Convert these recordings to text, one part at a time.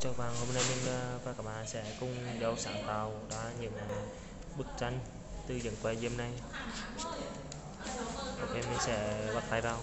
chào các bạn. Hôm nay mình à, và các bạn sẽ cùng nhau sáng tạo ra những à, bức tranh từ những quay diêm này. Ok, mình sẽ bắt tay vào.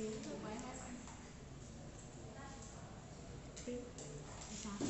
边。对。你。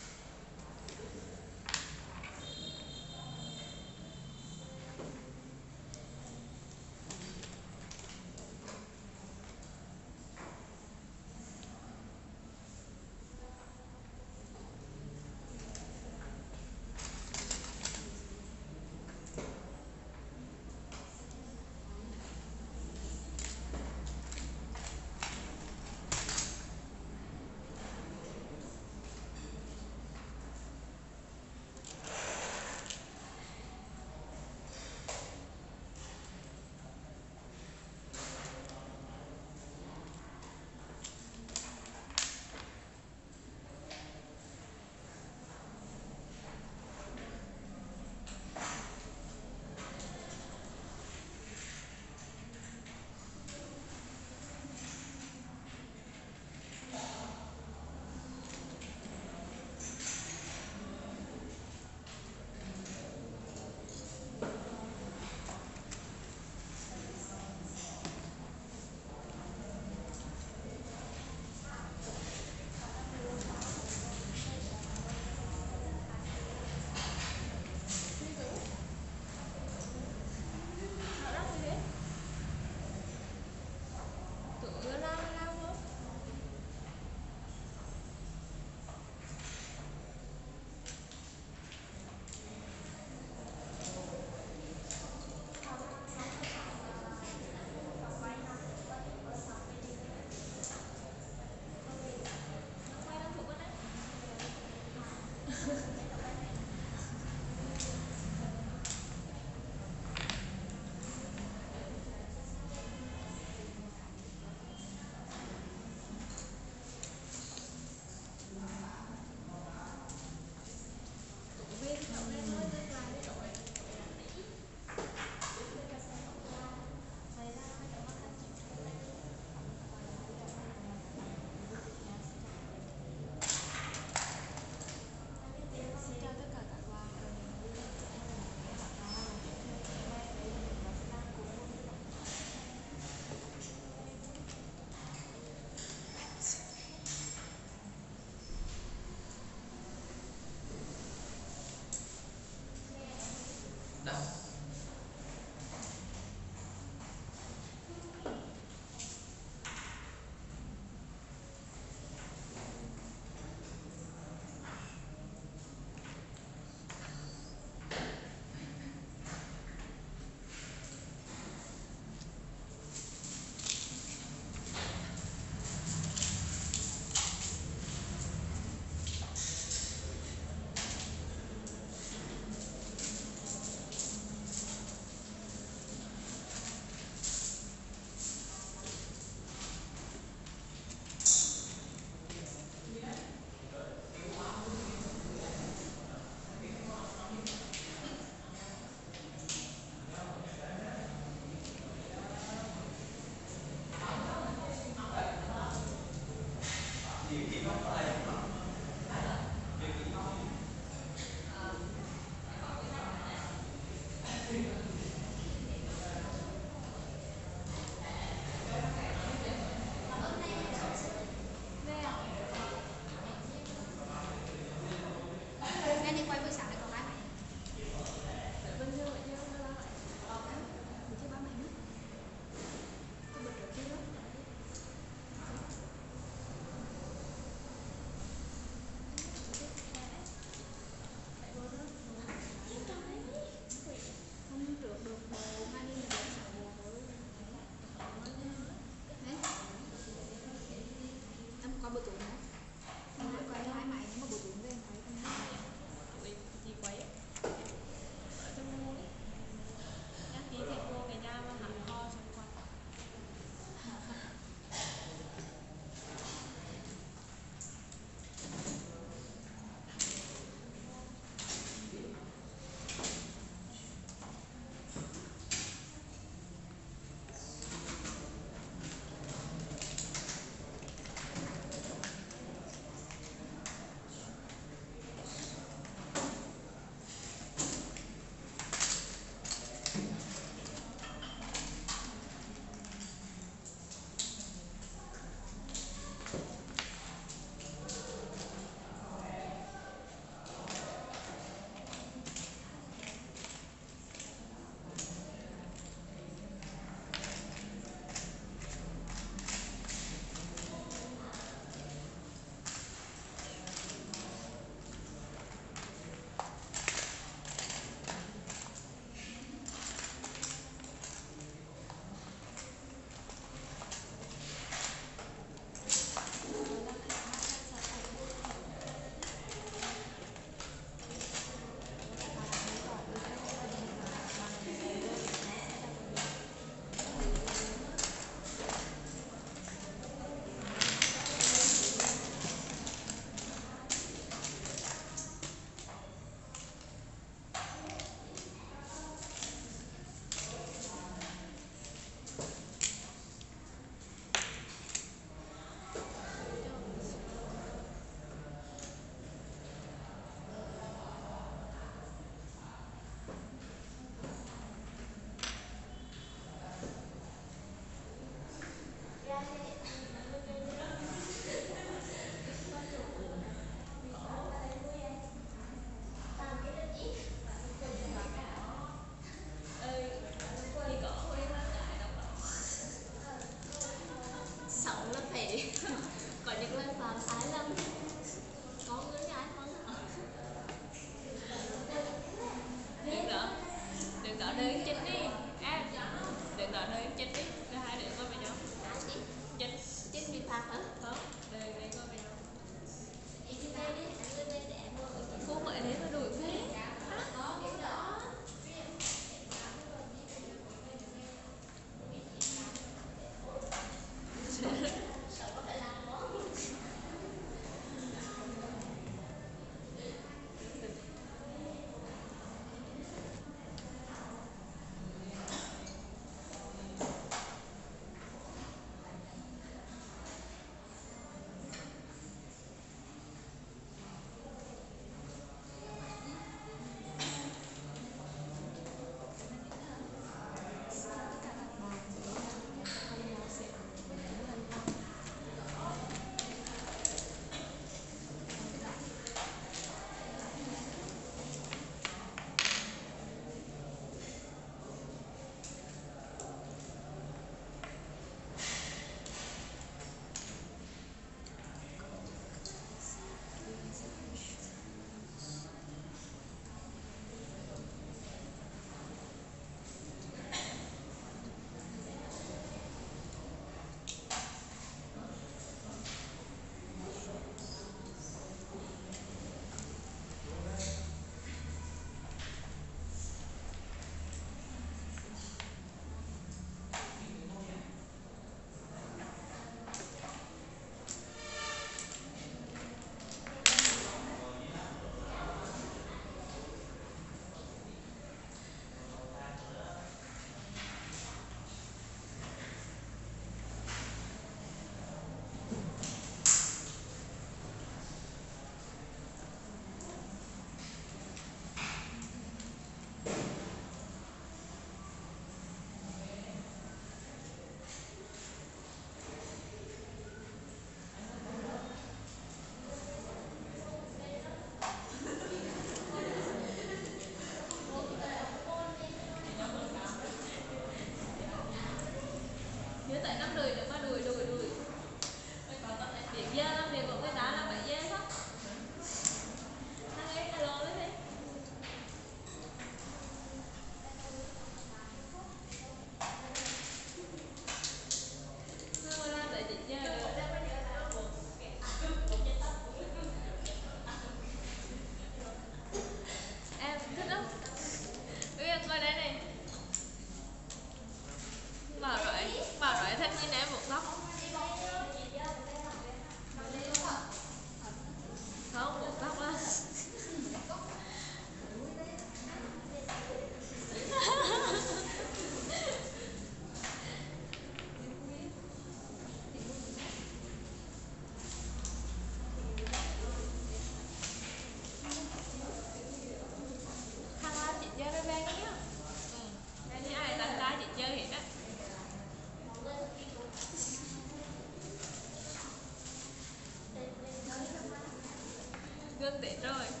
Gần tết rồi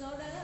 no, no.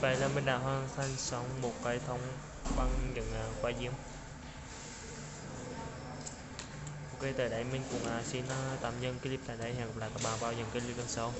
Vậy là mình đã hoàn thành xong một cái thông bằng những uh, quả diêm ok tại đây mình cũng uh, xin uh, tạm dừng clip tại đây. Hẹn gặp lại các bạn vào những clip lần sau.